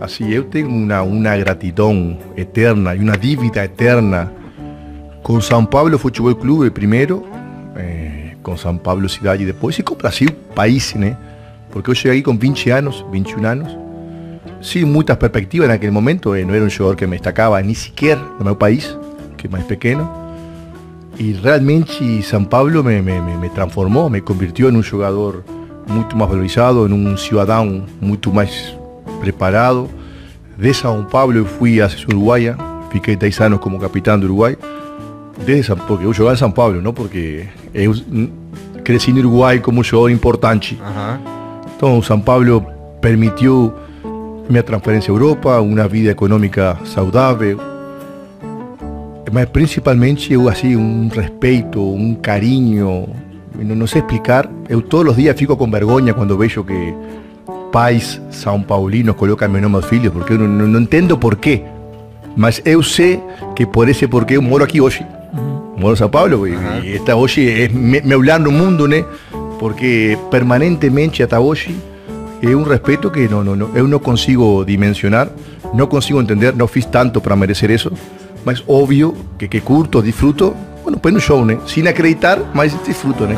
Assim, eu tenho uma, uma gratidão eterna e uma dívida eterna com São Paulo Futebol Clube primeiro, eh, com São Paulo cidade depois e com o Brasil país, né? Porque eu cheguei com 20 anos, 21 anos, sin muchas perspectivas naquele momento, eh, não era um jogador que me destacava nem sequer no meu país, que é mais pequeno. E realmente São Paulo me, me, me transformou, me convirtió em um jogador muito mais valorizado, em um cidadão muito mais preparado. De São Paulo eu fui a Uruguaia, fiquei 10 anos como capitão do Uruguai. Desde São, porque eu jogava em São Paulo, não porque eu cresci no Uruguai como um jogador importante. Então São Paulo permitiu minha transferência à Europa, uma vida econômica saudável, mas principalmente eu assim um respeito, um carinho, não, não sei explicar. Eu todos os dias fico com vergonha quando vejo que pais são paulinos colocam meu nome aos filhos, porque eu não, não, não entendo porquê. Mas eu sei que por esse porquê eu moro aqui hoje. Moro em São Paulo e, e esta hoje é me- meu lar no mundo, né? Porque permanentemente até hoje é um respeito que não, não, não, eu não consigo dimensionar, não consigo entender, não fiz tanto para merecer isso, mas óbvio que, que curto, disfruto, bueno, pues no show, né? Sem acreditar, mas disfruto, né?